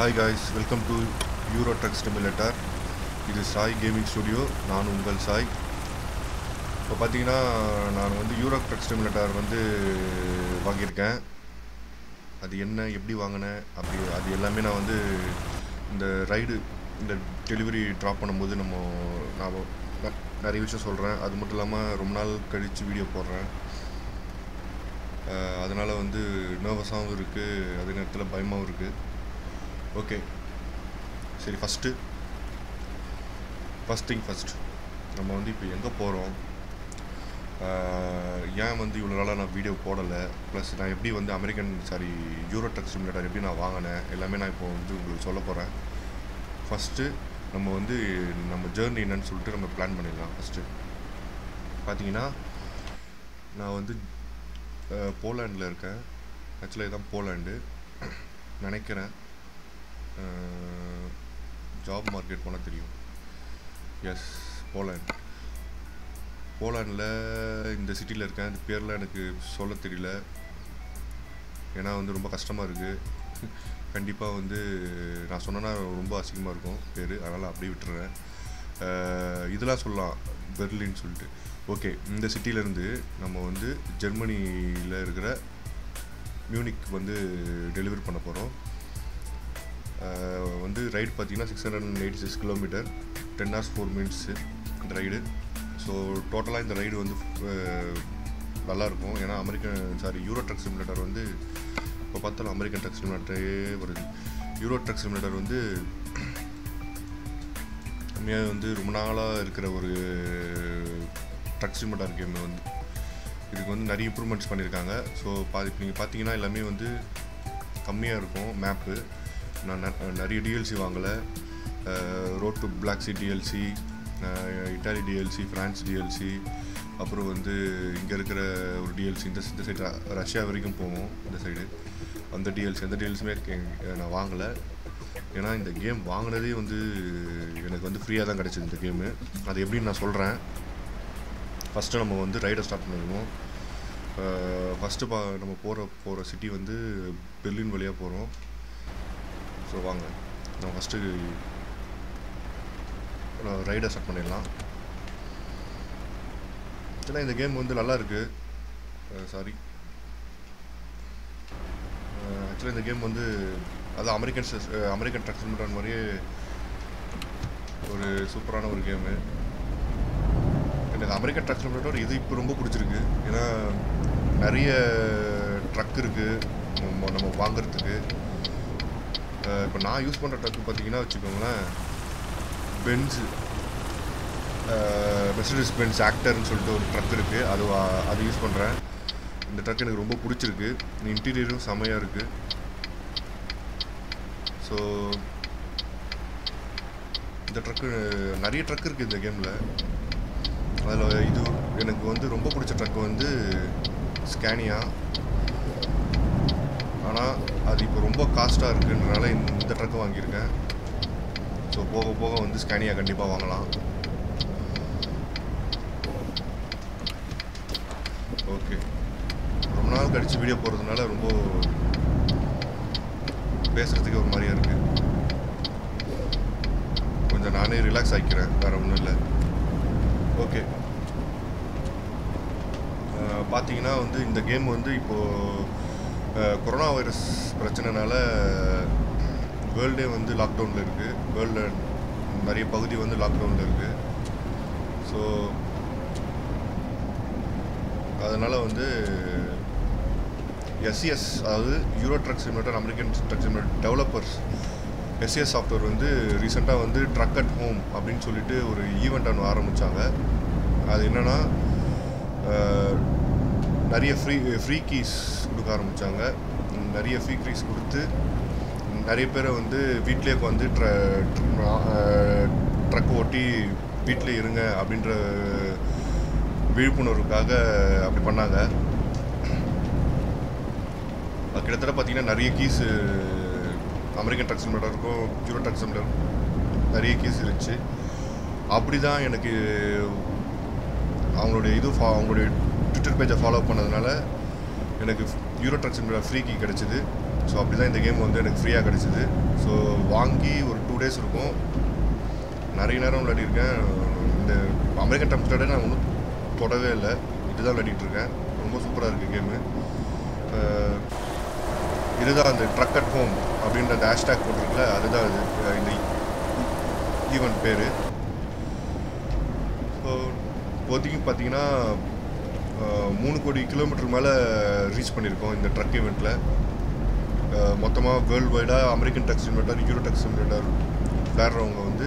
Hi guys welcome to Euro Truck Stimulator இது Sai gaming studio நான் உங்கள் சாய் இப்போ பார்த்தீங்கன்னா நான் வந்து யூரோ ட்ரக் ஸ்டிமுலேட்டர் வந்து வாங்கியிருக்கேன். அது என்ன எப்படி வாங்கினேன் அப்படி அது எல்லாமே நான் வந்து இந்த ரைடு இந்த டெலிவரி ட்ராப் பண்ணும்போது நம்ம நான் நிறைய விஷயம் சொல்கிறேன் அது மட்டும் இல்லாமல் ரொம்ப நாள் கழித்து வீடியோ போடுறேன். அதனால் வந்து நர்வஸாகவும் இருக்குது அதே நேரத்தில் பயமாகவும் இருக்குது ஓகே சரி ஃபஸ்ட்டு ஃபஸ்ட் திங் ஃபஸ்ட் நம்ம வந்து இப்போ எங்கே போகிறோம் ஏன் வந்து இவ்வளோ நாளாக நான் வீடியோ போடலை? ப்ளஸ் நான் எப்படி வந்து American sorry Euro Truck Simulator எப்படி நான் வாங்கினேன்? எல்லாமே நான் இப்போ வந்து உங்களுக்கு சொல்ல போகிறேன் ஃபஸ்ட்டு நம்ம வந்து நம்ம ஜேர்னி என்னன்னு சொல்லிட்டு நம்ம பிளான் பண்ணிடலாம். ஃபஸ்ட்டு பார்த்தீங்கன்னா நான் வந்து போலாண்டில் இருக்கேன். ஆக்சுவலாக இதுதான் போலாண்டு நினைக்கிறேன். ஜாப் மார்க்கெட் போனால் தெரியும். எஸ் போலாண்ட் போலாண்டில் இந்த சிட்டியில் இருக்கேன். அது பேர்லாம் எனக்கு சொல்ல தெரியல. ஏன்னா வந்து ரொம்ப கஷ்டமாக இருக்குது கண்டிப்பாக வந்து நான் சொன்னேன்னா ரொம்ப அசிங்கமாக இருக்கும் பேர். அதனால் அப்படியே விட்டுறேன். இதெல்லாம் சொல்லலாம். பெர்லின்னு சொல்லிட்டு. ஓகே இந்த சிட்டியிலேருந்து நம்ம வந்து ஜெர்மனியில் இருக்கிற மியூனிக் வந்து டெலிவரி பண்ண போகிறோம் வந்து ரைடு பார்த்தீங்கன்னா six hundred and eighty six kilometre ten hours four minutes இந்த ரைடு ஸோ டோட்டலாக இந்த ரைடு வந்து நல்லாயிருக்கும். நல்லா இருக்கும் ஏன்னா American sorry Euro Truck Simulator வந்து இப்போ பார்த்தாலும் அமெரிக்கன் ட்ரக் சிமுலேட்டரே வருது. யூரோ ட்ரக் சிமுலேட்டர் வந்து உண்மையாக வந்து ரொம்ப நாளாக இருக்கிற ஒரு ட்ரக் சிமுலேட்டர் கேம் வந்து. இதுக்கு வந்து நிறைய இம்ப்ரூவ்மெண்ட்ஸ் பண்ணியிருக்காங்க. ஸோ பா இப்போ நீங்கள் பார்த்தீங்கன்னா எல்லாமே வந்து கம்மியாக இருக்கும் மேப்பு நான் ந- நிறைய டிஎல்சி வாங்கலை. Road to Black Sea DLC Italy DLC France DLC அப்புறம் வந்து இங்கே இருக்கிற ஒரு டிஎல்சி இந்த இந்த சைடு ரஷ்யா வரைக்கும் போவோம் இந்த சைடு அந்த டிஎல்சி அந்த டிஎல்சியுமே நான் வாங்கலை. ஏன்னா இந்த கேம் வாங்கினதே வந்து எனக்கு வந்து ஃப்ரீயாக தான் கிடச்சிது இந்த கேமு அது எப்படின்னு நான் சொல்கிறேன் ஃபஸ்ட்டு நம்ம வந்து ரைடை ஸ்டார்ட் பண்ணிடுவோம் ஃபஸ்ட்டு பா நம்ம போகிற போகிற சிட்டி வந்து பெர்லின் வழியாக போகிறோம் ஸோ வாங்க நம்ம ஃபஸ்ட்டு ரைடை ஸ்டார்ட் பண்ணிடலாம். ஏன்னா இந்த கேம் வந்து நல்லா இருக்குது சாரி ஆக்சுவலாக இந்த கேம் வந்து அது அமெரிக்கன் அமெரிக்கன் ட்ரக் சிமுலேட்டர் மாதிரியே ஒரு சூப்பரான ஒரு கேமு எனக்கு அமெரிக்கன் ட்ரக் சிமுலேட்டர் இது இப்போ ரொம்ப பிடிச்சிருக்கு. ஏன்னா நிறைய ட்ரக் இருக்குது நம்ம நம்ம வாங்குறதுக்கு. இப்போ நான் யூஸ் பண்ணுற ட்ரக்கு பார்த்தீங்கன்னா வச்சுக்கோங்களேன் பென்ஸு மெர்சிடிஸ் பென்ஸ் ஆக்டர்னு சொல்லிட்டு ஒரு ட்ரக் இருக்குது அது அது யூஸ் பண்ணுறேன் இந்த ட்ரக் எனக்கு ரொம்ப பிடிச்சிருக்கு. இன்டீரியரும் செமையாக இருக்குது ஸோ இந்த ட்ரக்கு நிறைய ட்ரக் இருக்குது இந்த கேமில் அதில் இது எனக்கு வந்து ரொம்ப பிடிச்ச ட்ரக் வந்து ஸ்கேனியா ஆனால் அது இப்போ ரொம்ப காஸ்ட்டாக இருக்குன்றனால இந்த ட்ரக்கு வாங்கியிருக்கேன். ஸோ போக போக வந்து ஸ்கேனியா கண்டிப்பாக வாங்கலாம். ஓகே ரொம்ப நாள் கழித்து வீடியோ போகிறதுனால ரொம்ப பேசுகிறதுக்கு ஒரு மாதிரியாக இருக்குது கொஞ்சம் நானே ரிலாக்ஸ் ஆகிக்கிறேன் வேறு ஒன்றும் இல்லை. ஓகே பார்த்தீங்கன்னா வந்து இந்த கேம் வந்து இப்போது கொரோனா வைரஸ் பிரச்சனைனால வேர்ல்டே வந்து லாக்டவுனில் இருக்குது வேர்ல்டு நிறைய பகுதி வந்து லாக்டவுனில் இருக்குது ஸோ அதனால் வந்து எஸ்சிஎஸ் அதாவது Euro Truck Simulator American Truck Simulator developers SCS software வந்து ரீசெண்டாக வந்து ட்ரக் அட் ஹோம் அப்படின்னு சொல்லிட்டு ஒரு ஈவெண்ட் ஒன்று ஆரம்பித்தாங்க அது என்னென்னா நிறைய ஃப்ரீ ஃப்ரீ கீஸ் கொடுக்க ஆரம்பித்தாங்க நிறைய ஃப்ரீ கீஸ் கொடுத்து நிறைய பேரை வந்து வீட்டிலே வந்து ட்ர ட்ரக் ஓட்டி வீட்டில் இருங்க அப்படின்ற விழிப்புணர்வுக்காக அப்படி பண்ணாங்க. கிட்டத்தட்ட பார்த்தீங்கன்னா நிறைய கீஸு அமெரிக்கன் ட்ரக் இருக்கும் ஜூரோ ட்ரக் சிமுலேட்டர் நிறைய கீஸ் இருந்துச்சு. அப்படி தான் எனக்கு அவங்களுடைய இது ஃபா அவங்களுடைய ட்விட்டர் பேஜை ஃபாலோ பண்ணதுனால எனக்கு யூரோ ட்ரக் ஃப்ரீ கீ கிடச்சிது. ஸோ அப்படி தான் இந்த கேம் வந்து எனக்கு ஃப்ரீயாக கிடச்சிது. ஸோ வாங்கி ஒரு டூ டேஸ் இருக்கும். நிறைய நேரம் விளையாடிருக்கேன் இந்த அமெரிக்கன் ட்ரம் நான் ஒன்றும் தொடவே இல்லை. இதுதான் விளையாடிட்டு இருக்கேன். ரொம்ப சூப்பராக இருக்குது கேமு இதுதான் அந்த ட்ரக் அட் ஹோம் அப்படின்ற அந்த ஹேஷ்டேக் போட்டிருக்குல்ல அதுதான் இது இந்த e-, ஈவெண்ட் பேர். ஸோ இப்போதைக்கு பார்த்தீங்கன்னா மூணு கோடி கிலோமீட்டர் மேலே ரீச் பண்ணியிருக்கோம் இந்த ட்ரக் ஈவெண்ட்டில் மொத்தமாக world வைடாக American trucks simulator Euro trucks simulator விளையாடுறவங்க வந்து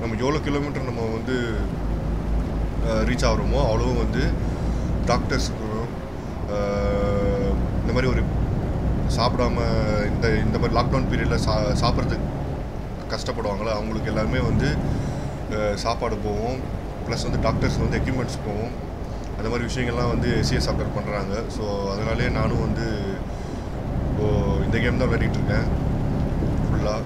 நம்ம எவ்வளோ கிலோமீட்டர் நம்ம வந்து ரீச் ஆகிறோமோ அவ்வளோவும் வந்து டாக்டர்ஸுக்கும் இந்த மாதிரி ஒரு சாப்பிடாம இந்த இந்த மாதிரி லாக்டவுன் பீரியடில் சா சாப்பிட்றதுக்கு கஷ்டப்படுவாங்களே? அவங்களுக்கு எல்லாருமே வந்து சாப்பாடு போவோம். ப்ளஸ் வந்து டாக்டர்ஸ் வந்து எக்யூப்மெண்ட்ஸ் போவோம். அந்த மாதிரி விஷயங்கள்லாம் வந்து எஸ்சிஎஸ் சப்போர்ட் பண்ணுறாங்க ஸோ அதனாலே நானும் வந்து இப்போது இந்த கேம் தான் விளையாடிட்டு இருக்கேன். ஃபுல்லாக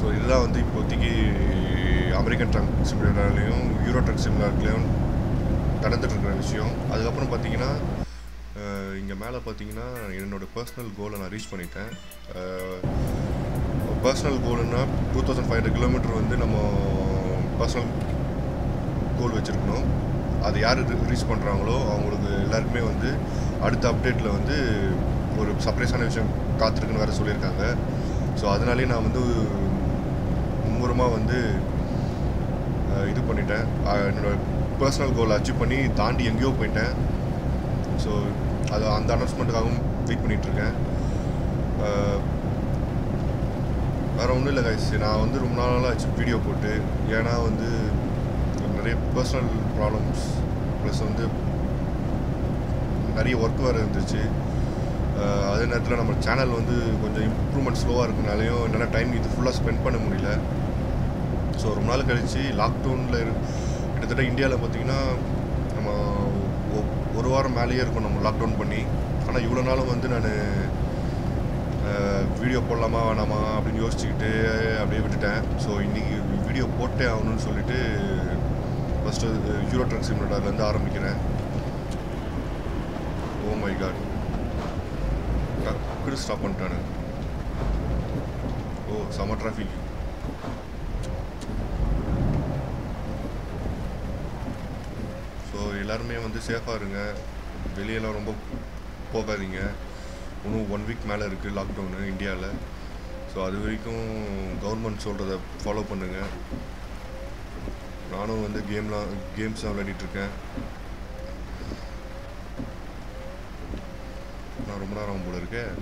ஸோ இதுதான் வந்து இப்போதைக்கு அமெரிக்கன் ட்ரங்க் சிமுலேட்டர்லேயும் யூரோ ட்ரங்க் சிமுலேட்டர்லேயும் நடந்துட்டுருக்கிற விஷயம். அதுக்கப்புறம் பார்த்தீங்கன்னா இங்கே மேலே பார்த்தீங்கன்னா என்னோட பர்சனல் கோலை நான் ரீச் பண்ணிட்டேன். Personal கோல்னால் two thousand five hundred kilometre வந்து நம்ம பர்சனல் கோல் வச்சுருக்கணும். அது யார் ரீச் பண்ணுறாங்களோ அவங்களுக்கு எல்லாருக்குமே வந்து அடுத்த அப்டேட்டில் வந்து ஒரு சர்ப்ரைஸான விஷயம் காத்திருக்குன்னு வேறு சொல்லியிருக்காங்க. ஸோ அதனாலே நான் வந்து மும்முரமாக வந்து இது பண்ணிட்டேன். என்னோடய பர்சனல் கோலை அச்சீவ் பண்ணி தாண்டி எங்கேயோ போயிட்டேன். ஸோ அது அந்த அனௌன்ஸ்மெண்ட்டுக்காகவும் வெயிட் பண்ணிகிட்ருக்கேன் வேறு ஒன்றும் இல்லை கைஸ் நான் வந்து ரொம்ப நாளாக ஆச்சு வீடியோ போட்டு ஏன்னா வந்து நிறைய பர்சனல் ப்ராப்ளம்ஸ் ப்ளஸ் வந்து நிறைய ஒர்க் வேறு இருந்துச்சு. அதே நேரத்தில் நம்ம சேனல் வந்து கொஞ்சம் இம்ப்ரூவ்மெண்ட் ஸ்லோவாக இருக்கனாலையும் என்னால் டைம் இது ஃபுல்லாக ஸ்பெண்ட் பண்ண முடியல. ஸோ ரொம்ப நாள் கழித்து லாக்டவுனில் கிட்டத்தட்ட இந்தியாவில் பார்த்தீங்கன்னா நம்ம ஒ- ஒரு வாரம் மேலேயே இருக்கும் நம்ம லாக்டவுன் பண்ணி. ஆனால் இவ்வளோ நாளும் வந்து நான் வீடியோ போடலாமா வேணாமா அப்படின்னு யோசிச்சுக்கிட்டு அப்படியே விட்டுட்டேன். ஸோ இன்றைக்கி வீடியோ போட்டே ஆகணும்னு சொல்லிட்டு ஃபஸ்ட்டு யூரோ ட்ரக் சிமுலேட்டர்லேருந்து ஆரம்பிக்கிறேன். ஓ மை காட் டக்குனு ஸ்டாப் பண்ணிட்டானு. ஓ செம டிராஃபிக் ஸோ எல்லாருமே வந்து சேஃபாக இருங்க. வெளியெல்லாம் ரொம்ப போகாதீங்க. இன்னும் ஒன் வீக் மேலே இருக்குது லாக்டவுனு இந்தியாவில் ஸோ அது வரைக்கும் கவர்மெண்ட் சொல்கிறத ஃபாலோ பண்ணுங்கள் நானும் வந்து கேம்லாம் கேம்ஸ்லாம் விளையாடிட்டுருக்கேன் நான் ரொம்ப நேரம் போல இருக்கேன்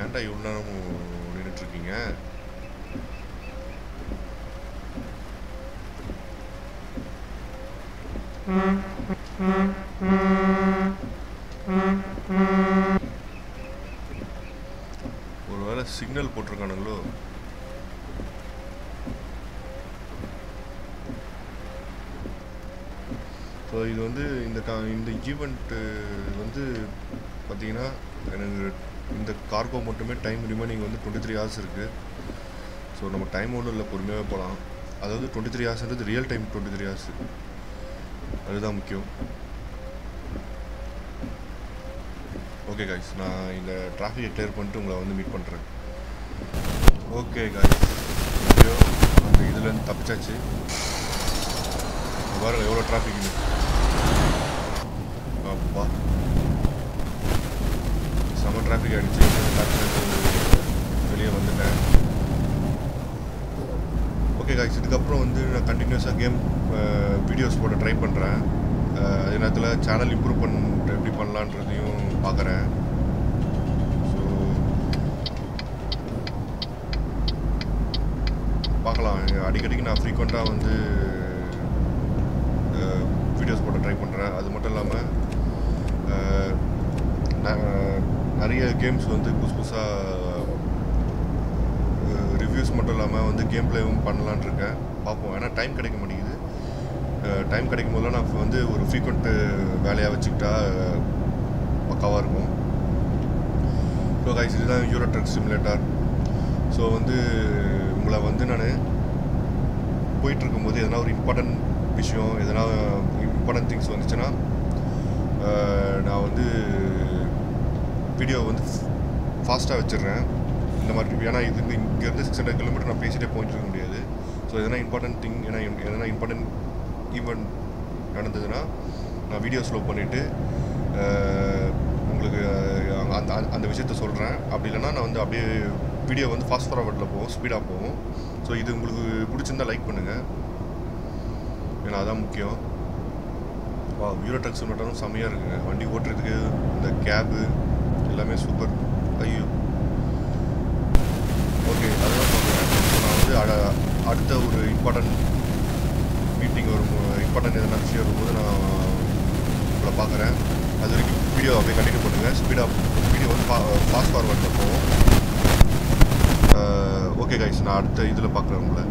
ஏன்டா இவ்வளோ நேரம் நின்றுட்டு ஒருவேளை சிக்னல் போட்டிருக்கானுங்களோ? ஸோ இது வந்து இந்த கா இந்த ஈவெண்ட்டு வந்து பார்த்தீங்கன்னா எனக்கு இந்த கார்கோ மட்டுமே டைம் ரிமைனிங் வந்து டுவெண்ட்டி த்ரீ ஹவர்ஸ் இருக்குது ஸோ நம்ம டைம் ஒன்றும் இல்லை பொறுமையாகவே போகலாம் அதாவது twenty three ஹவர்ஸ்ன்றது real time twenty three hours அதுதான் முக்கியம் ஓகே காய்ஸ் நான் இந்த டிராஃபிக்கை கிளியர் பண்ணிட்டு உங்களை வந்து மீட் பண்ணுறேன் ஓகே காய்ஸ் எப்படியோ அந்த இதுலேருந்து தப்பிச்சாச்சு. பாருங்கள் எவ்வளோ டிராஃபிக் அப்பா. செம்ம டிராஃபிக் ஆகிடுச்சு வெளியே வந்துட்டேன். ஓகே காய்ஸ் இதுக்கப்புறம் வந்து நான் கண்டினியூஸாக கேம் வீடியோஸ் போட ட்ரை பண்ணுறேன் அதே நேரத்தில் சேனல் இம்ப்ரூவ் பண்ணிட்டு எப்படி பண்ணலான்றதையும் பார்க்குறேன் ஸோ பார்க்கலாம் அடிக்கடிக்கு நான் ஃப்ரீக்வெண்ட்டாக வந்து வீடியோஸ் போட ட்ரை பண்ணுறேன் அது மட்டும் இல்லாமல் நிறைய கேம்ஸ் வந்து புதுசு புதுசாக ரிவ்யூஸ் மட்டும் இல்லாமல் வந்து கேம் பிளேவும் பண்ணலான்னு இருக்கேன். பார்ப்போம். ஏன்னா டைம் கிடைக்க மாட்டேங்குது. டைம் கிடைக்கும் போதெல்லாம் நான் வந்து ஒரு ஃப்ரீக்வெண்ட்டு வேலையாக வச்சுக்கிட்டா பக்காவாக இருக்கும். ஸோ கைஸ் இதுதான் யூரோ ட்ரக் சிமுலேட்டர் ஸோ வந்து உங்களை வந்து நான் போயிட்டு இருக்கும்போது எதனா ஒரு இம்பார்ட்டன்ட் விஷயம் எதனா இம்பார்ட்டன்ட் திங்ஸ் வந்துச்சுன்னா நான் வந்து வீடியோ வந்து ஃபாஸ்ட்டாக வச்சிடுறேன். இந்த மாதிரி ஏன்னா இது இங்கேருந்து சிக்ஸ் ஹண்ட்ரட் கிலோமீட்டர் நான் பேசிட்டே போயிட்டு இருக்க முடியாது. ஸோ எதனா இம்பார்ட்டன்ட் திங் ஏன்னா எதனா இம்பார்ட்டன்ட் ஈவெண்ட் நடந்ததுன்னா நான் வீடியோ ஸ்லோ பண்ணிவிட்டு உங்களுக்கு அந்த அந்த- அந்த விஷயத்த சொல்கிறேன் அப்படி இல்லைன்னா நான் வந்து அப்படியே வீடியோ வந்து ஃபாஸ்ட் ஃபார்வர்டில் போகும் ஸ்பீடாக போகும் ஸோ இது உங்களுக்கு பிடிச்சிருந்தா லைக் பண்ணுங்கள் ஏன்னா அதான் முக்கியம். வா ஹீரோ ட்ரக்ஸ் மட்டும் செம்மையாக இருக்குங்க. வண்டி ஓட்டுறதுக்கு இந்த கேபு எல்லாமே சூப்பர் ஐயோ. ஓகே அதுதான் சொல்கிறேன் நான் வந்து அடுத்த ஒரு இம்பார்ட்டன்ட் மீட்டிங் வரும் இம்பார்ட்டன்ட் எதனா விஷயம் வரும்போது நான் உங்களை பார்க்குறேன். அது வரைக்கும் வீடியோ அப்படியே கண்டினியூ பண்ணுங்கள் ஸ்பீடாக வீடியோ வந்து ஃபாஸ்ட் ஃபார்வர்டில் போகும். Uh, ஓகே கைஸ் நான் அடுத்த இதில் பார்க்குறேன் உங்களை.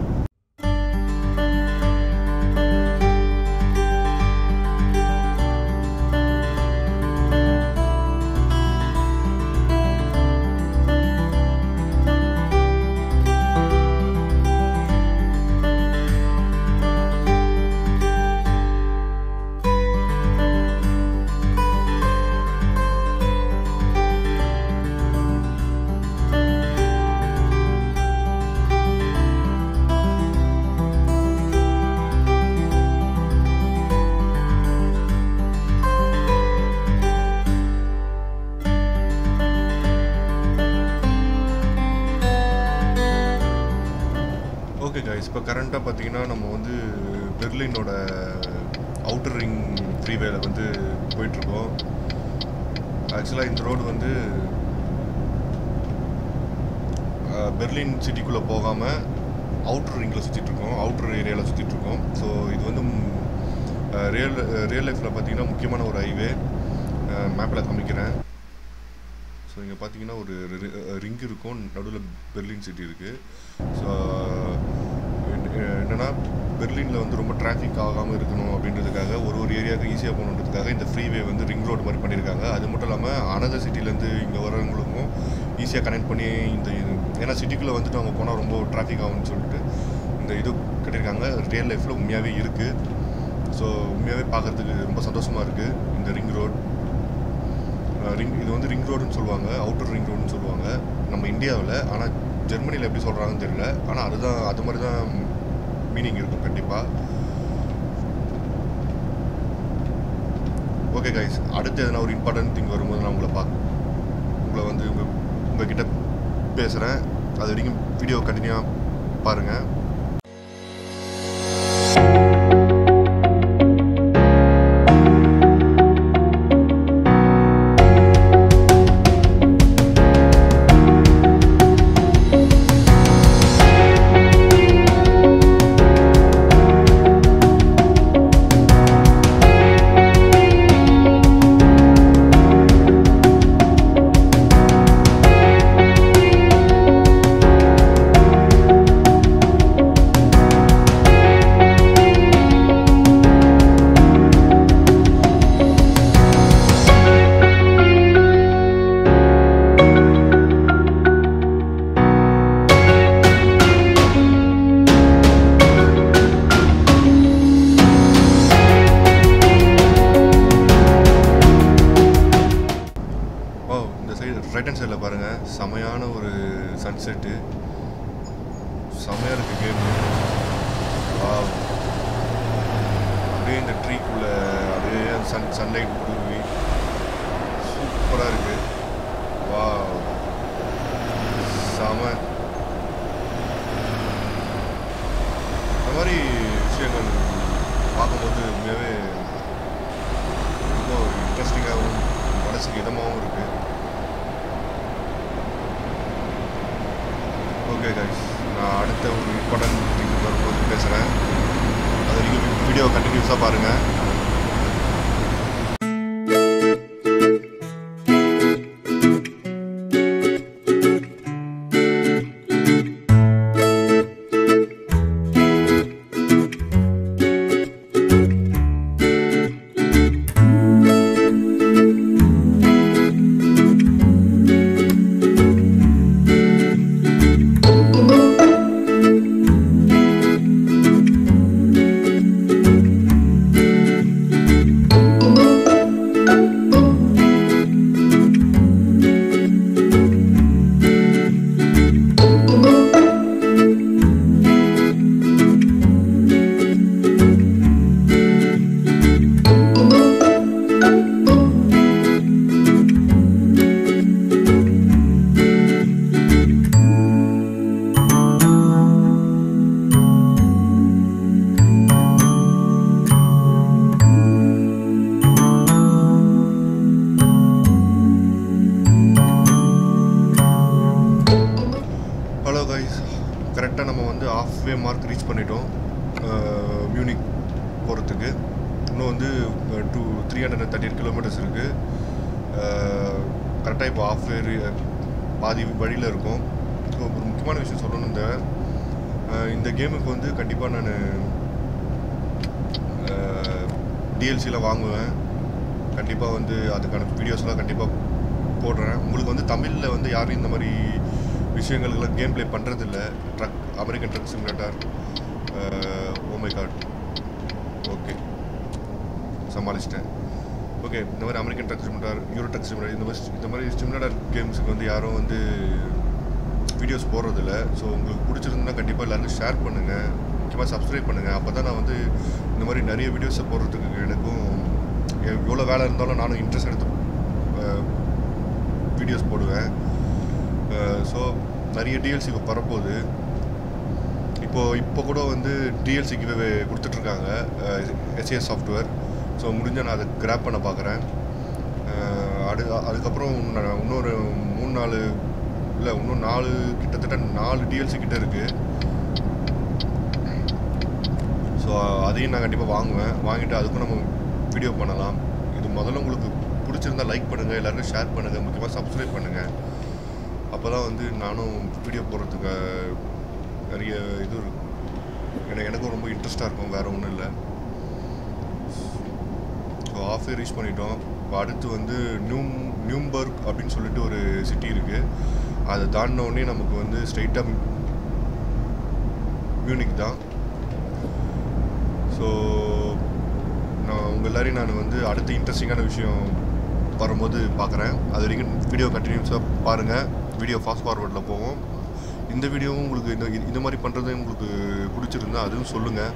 இப்போ கரண்ட்டாக பார்த்தீங்கன்னா நம்ம வந்து பெர்லினோட அவுட்டர் ரிங் ஃப்ரீவேல வந்து போயிட்டுருக்கோம். ஆக்சுவலாக இந்த ரோடு வந்து பெர்லின் சிட்டிக்குள்ளே போகாமல் அவுட்டர் ரிங்கில் சுற்றிட்டுருக்கோம் அவுட்டர் ஏரியாவில் சுற்றிட்டுருக்கோம் ஸோ இது வந்து ரியல் ரியல் லைஃப்பில் பார்த்தீங்கன்னா முக்கியமான ஒரு ஹைவே மேப்பில் காமிக்கிறேன். ஸோ இங்கே பார்த்தீங்கன்னா ஒரு ரிங் இருக்கும். நடுவில் பெர்லின் சிட்டி இருக்குது ஸோ என்னென்னா பெர்லினில் வந்து ரொம்ப டிராஃபிக் ஆகாமல் இருக்கணும் அப்படின்றதுக்காக ஒரு ஒரு ஏரியாவுக்கு ஈஸியாக போகணுன்றதுக்காக இந்த ஃப்ரீவே வந்து ரிங் ரோடு மாதிரி பண்ணியிருக்காங்க. அது மட்டும் இல்லாமல் அனதர் சிட்டிலேருந்து இங்கே வரவங்களுக்கும் ஈஸியாக கனெக்ட் பண்ணி இந்த இது ஏன்னா சிட்டிக்குள்ளே வந்துட்டு அவங்க போனால் ரொம்ப டிராஃபிக் ஆகும்னு சொல்லிட்டு இந்த இது கட்டியிருக்காங்க. ரியல் லைஃப்பில் உண்மையாகவே இருக்குது ஸோ உண்மையாகவே பார்க்குறதுக்கு ரொம்ப சந்தோஷமாக இருக்குது இந்த ரிங் ரோட் ரிங் இது வந்து ரிங் ரோடுன்னு சொல்லுவாங்க அவுட்டர் ரிங் ரோடுன்னு சொல்லுவாங்க. நம்ம இந்தியாவில் ஆனால் ஜெர்மனியில் எப்படி சொல்கிறாங்கன்னு தெரியல. ஆனால் அதுதான் அது மாதிரி தான் மீனிங் இருக்கும் கண்டிப்பாக ஓகே கைஸ் அடுத்து எதனா ஒரு இம்பார்ட்டன்ட் திங் வரும்போது நான் உங்களை பார்க்க உங்களை வந்து உங்கள் உங்ககிட்ட பேசுகிறேன் அது வரைக்கும் வீடியோ கண்டினியூவாக பாருங்கள் மாதிரி விஷயங்கள் பார்க்கும்போது உண்மையாகவே ரொம்ப இன்ட்ரெஸ்டிங்காகவும் மனசுக்கு இதமாகவும் இருக்குது ஓகே கைஸ் நான் அடுத்த ஒரு இம்பார்ட்டன்ட் திங் வரும்போது பேசுகிறேன் அது வரைக்கும் வீடியோ கண்டினியூஸாக பாருங்கள் முக்கியமான விஷயம் சொல்லணும் இந்த இந்த கேமுக்கு வந்து கண்டிப்பாக நான் டிஎல்சியில் வாங்குவேன். கண்டிப்பாக வந்து அதுக்கான வீடியோஸ்லாம் கண்டிப்பாக போடுறேன். உங்களுக்கு வந்து தமிழில் வந்து யாரும் இந்த மாதிரி விஷயங்களுக்கெல்லாம் கேம் ப்ளே பண்ணுறதில்ல truck American Truck Simulator oh my god okay சமாளிச்சிட்டேன். Okay இந்த மாதிரி American Truck Simulator Euro Truck Simulator இந்த மாதிரி இந்த மாதிரி சிமுலேட்டர் கேம்ஸுக்கு வந்து யாரும் வந்து வீடியோஸ் போடுறதில்ல. ஸோ உங்களுக்கு பிடிச்சிருந்தா கண்டிப்பாக எல்லாருக்கும் ஷேர் பண்ணுங்கள் முக்கியமாக சப்ஸ்கிரைப் பண்ணுங்கள் அப்போ தான் நான் வந்து இந்த மாதிரி நிறைய வீடியோஸை போடுறதுக்கு எனக்கும் எ- எவ்வளோ வேலை இருந்தாலும் நானும் இன்ட்ரெஸ்ட் எடுத்து வீடியோஸ் போடுவேன். ஸோ நிறைய டிஎல்சி இப்போ பரப்போகுது இப்போது இப்போ கூட வந்து டிஎல்சி கொடுத்துட்ருக்காங்க. எஸ்ஏஎஸ் சாஃப்ட்வேர் ஸோ முடிஞ்சால் நான் அதை கிராப் பண்ண பார்க்குறேன் அடு அதுக்கப்புறம் இன்னொரு மூணு நாலு இல்லை இன்னும் நாலு கிட்டத்தட்ட நாலு டிஎல்சி கிட்ட இருக்குது ஸோ அதையும் நான் கண்டிப்பாக வாங்குவேன். வாங்கிட்டு அதுக்கும் நம்ம வீடியோ பண்ணலாம். இது முதல்ல உங்களுக்கு பிடிச்சிருந்தா லைக் பண்ணுங்கள் எல்லாருக்கும் ஷேர் பண்ணுங்கள் முக்கியமாக சப்ஸ்கிரைப் பண்ணுங்கள் அப்போ தான் வந்து நானும் வீடியோ போடுறதுக்கு நிறைய இது இருக்கும் எனக்கு எனக்கும் ரொம்ப இன்ட்ரெஸ்ட்டாக இருக்கும் வேறு ஒன்றும் இல்லை. ஸோ ஆஃபே ரீச் பண்ணிட்டோம். இப்போ அடுத்து வந்து நியூம் நியூம்பர்க் அப்படின்னு சொல்லிட்டு ஒரு சிட்டி இருக்குது அதை தாண்டினோடனே நமக்கு வந்து ஸ்ட்ரைட்டாக மியூனிக் தான். ஸோ நான் உங்கள் எல்லாரையும் நான் வந்து அடுத்த இன்ட்ரெஸ்டிங்கான விஷயம் வரும்போது பார்க்குறேன். அது வரைக்கும் வீடியோ கண்டினியூஸாக பாருங்கள் வீடியோ ஃபாஸ்ட் ஃபார்வர்டில் போவோம். இந்த வீடியோவும் உங்களுக்கு இந்த இந்த மாதிரி பண்ணுறது உங்களுக்கு பிடிச்சிருந்தா அதுவும் சொல்லுங்கள்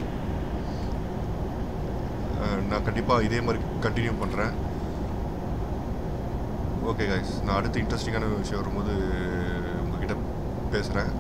நான் கண்டிப்பாக இதே மாதிரி கண்டினியூ பண்ணுறேன் ஓகே கைஸ் நான் அடுத்த இன்ட்ரெஸ்டிங்கான விஷயம் வரும்போது உங்ககிட்ட பேசுகிறேன்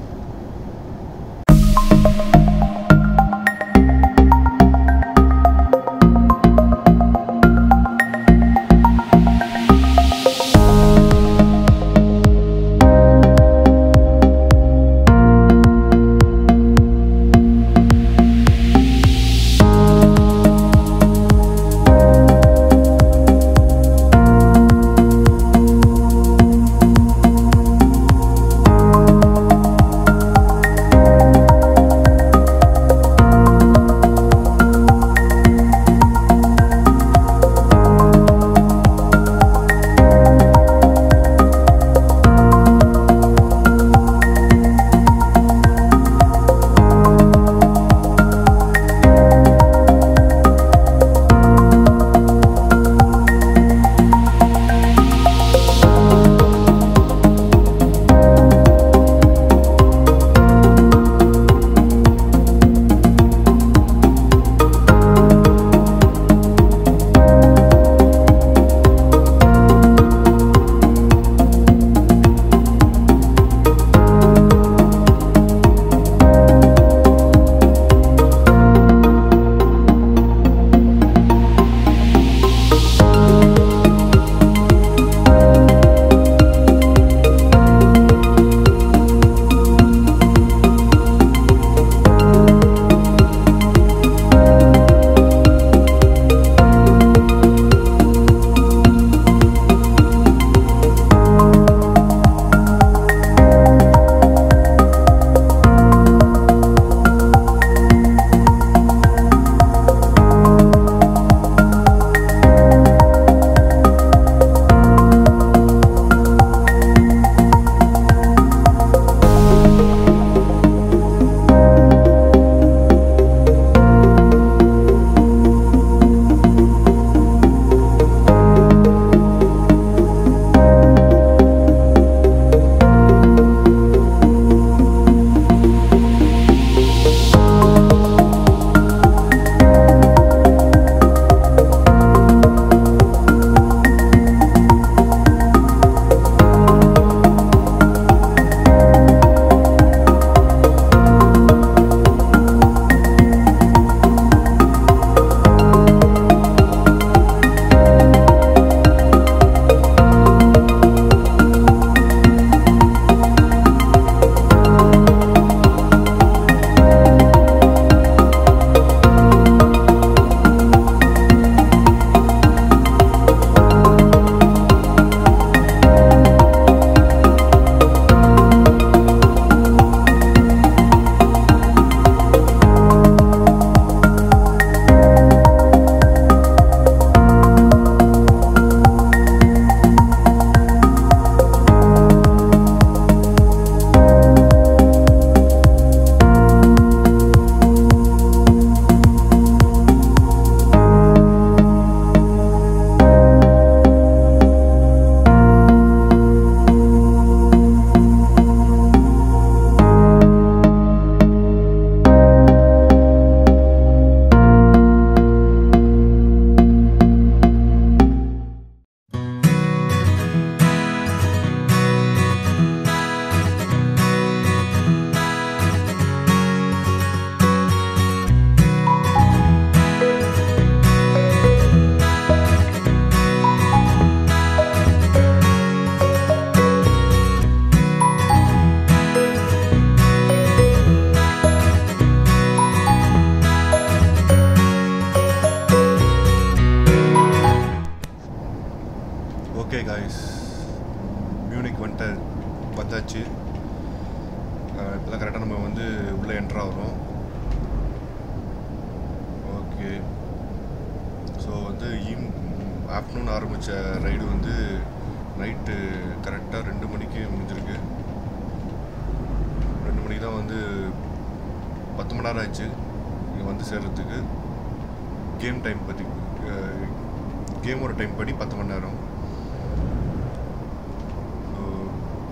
கேமோட டைம் படி பத்து மணி நேரம்.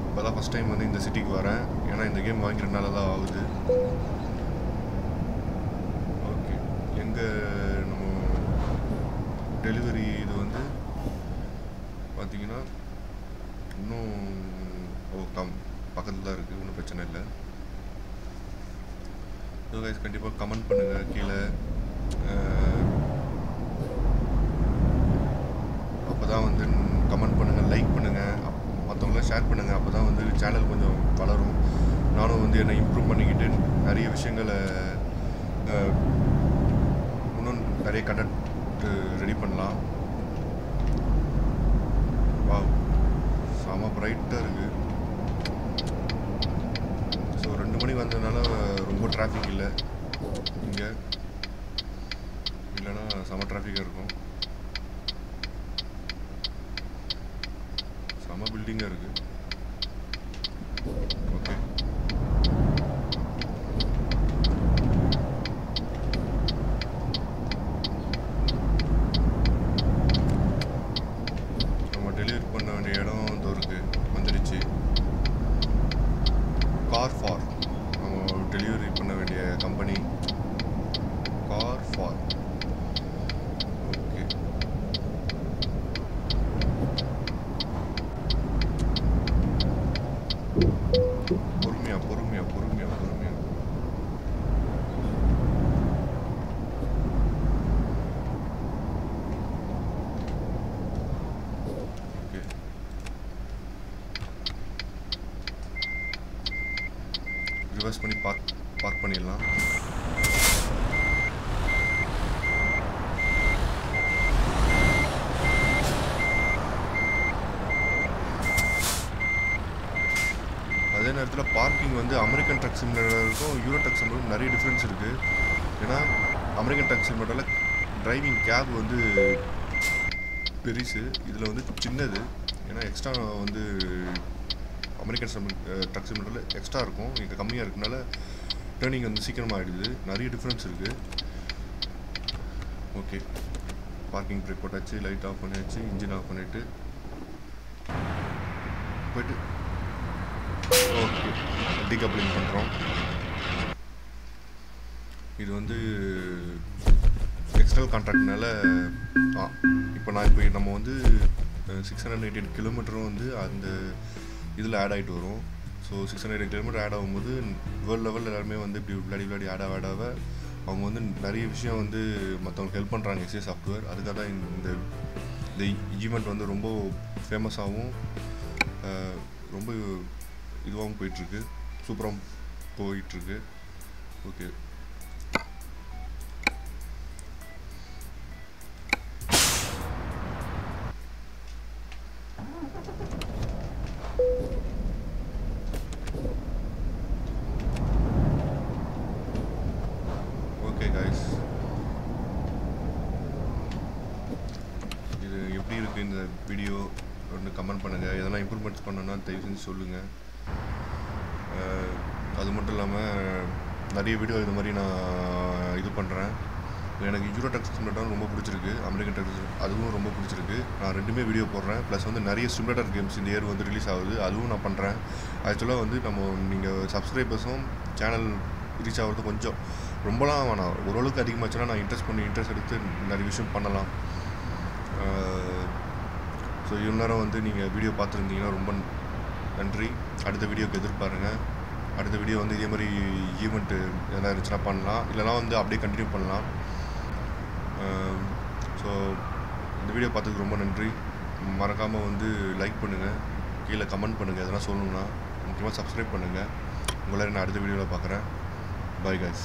இப்போ தான் ஃபஸ்ட் டைம் வந்து இந்த சிட்டிக்கு வரேன். ஏன்னா இந்த கேம் வாங்கி ரெண்டு நாளாக தான் ஆகுது. ஓகே எங்கே நம்ம டெலிவரி இது வந்து பார்த்தீங்கன்னா இன்னும் ஓ கம் பக்கத்தில் தான் இருக்குது ஒன்றும் பிரச்சனை இல்லை. ஸோ கைஸ் கண்டிப்பாக கமெண்ட் பண்ணுங்கள் கீழே அப்போ தான் வந்து கமெண்ட் பண்ணுங்கள் லைக் பண்ணுங்கள் மற்றவங்களாம் ஷேர் பண்ணுங்கள் அப்போ தான் வந்து சேனல் கொஞ்சம் வளரும். நானும் வந்து என்னை இம்ப்ரூவ் பண்ணிக்கிட்டு நிறைய விஷயங்களை இன்னும் நிறைய கண்டக்ட் ரெடி பண்ணலாம். வா செம பிரைட்டாக இருக்குது ஸோ ரெண்டு மணி வந்ததுனால ரொம்ப டிராஃபிக் இல்லை. இங்கே. இல்லைன்னா செம டிராஃபிக்காக இருக்கும் செம பில்டிங்காக இருக்குது ஓகே நம்ம டெலிவரி பண்ண வேண்டிய இடம் இதோ இருக்கு வந்துடுச்சு கார் ஃபார் நம்ம டெலிவரி பண்ண வேண்டிய கம்பெனி கார் ஃபார் ஓகே பொறுமையா பொறுமையா பொறுமையா பொறுமையா ஓகே ரிவர்ஸ் பண்ணி பார்க் பார்க் பண்ணிடலாம் அதே நேரத்தில் பார்க்கிங் வந்து அமெரிக்கன் ட்ரக் சிமிலருக்கும் யூரோ ட்ரக் சிமிலருக்கும் நிறைய டிஃப்ரென்ஸ் இருக்குது ஏன்னா அமெரிக்கன் ட்ரக் சிமிலரில் டிரைவிங் கேப் வந்து பெருசு. இதில் வந்து சின்னது. ஏன்னா எக்ஸ்ட்ரா வந்து அமெரிக்கன் சம் ட்ரக் சிமிலரில் எக்ஸ்ட்ரா இருக்கும். இங்கே கம்மியாக இருக்கனால டேர்னிங் வந்து சீக்கிரமாக ஆகிடுது நிறைய டிஃப்ரென்ஸ் இருக்குது ஓகே பார்க்கிங் பிரேக் போட்டாச்சு லைட் ஆஃப் பண்ணியாச்சு இன்ஜின் ஆஃப் பண்ணிவிட்டு போயிட்டு டீகப்ளிங் பண்ணுறோம் இது வந்து எக்ஸ்டர்னல் கான்ட்ராக்ட்னால ஆ இப்போ நான் இப்போ நம்ம வந்து சிக்ஸ் ஹண்ட்ரட் எயிட்டி கிலோமீட்டரும் வந்து அந்த இதில் ஆட் ஆகிட்டு வரும். So six hundred kilometre add ஆகும்போது வேர்ல்டு லெவலில் எல்லாருமே வந்து இப்படி விளையாடி விளையாடி ஆட ஆட அவங்க வந்து நிறைய விஷயம் வந்து மற்றவங்களுக்கு ஹெல்ப் பண்ணுறாங்க எஸ்ஏ சாஃப்ட்வேர் அதுக்காக தான் இந்த இந்த ஈவெண்ட் வந்து ரொம்ப ஃபேமஸாகவும் ரொம்ப இதுவாகவும் போயிட்டுருக்கு சூப்பராக போயிட்டுருக்கு. ஓகே. நிறைய வீடியோ இது மாதிரி நான் இது பண்ணுறேன் எனக்கு யூரோ டெக்ஸ் சிமுலேட்டர் ரொம்ப பிடிச்சிருக்கு. அமெரிக்கன் டெக்ஸ் அதுவும் ரொம்ப பிடிச்சிருக்கு. நான் ரெண்டுமே வீடியோ போடுறேன். ப்ளஸ் வந்து நிறைய சிமுலேட்டர் கேம்ஸ் இந்த இயர் வந்து ரிலீஸ் ஆகுது. அதுவும் நான் பண்ணுறேன் ஆக்சுவலாக வந்து நம்ம நீங்கள் சப்ஸ்கிரைபர்ஸும் சேனல் ரீச் ஆகிறது கொஞ்சம் ரொம்பலாம் வேணாம். ஓரளவுக்கு அதிகமாச்சுன்னா நான் இன்ட்ரெஸ்ட் பண்ணி இன்ட்ரெஸ்ட் எடுத்து நிறைய விஷயம் பண்ணலாம். ஸோ இவ்வளோ நேரம் வந்து நீங்கள் வீடியோ பார்த்துருந்தீங்கன்னா ரொம்ப நன்றி. அடுத்த வீடியோக்கு எதிர்பாருங்க. அடுத்த வீடியோ வந்து இதே மாதிரி ஈவெண்ட்டு எதனா இருந்துச்சுன்னா பண்ணலாம். இல்லைனா வந்து அப்படியே கண்டினியூ பண்ணலாம். ஸோ இந்த வீடியோ பார்த்ததுக்கு ரொம்ப நன்றி. மறக்காமல் வந்து லைக் பண்ணுங்கள் கீழே கமெண்ட் பண்ணுங்கள் எதனா சொல்லணும்னா முக்கியமாக சப்ஸ்கிரைப் பண்ணுங்கள் உங்களை நான் அடுத்த வீடியோவில் பார்க்குறேன். பாய் guys.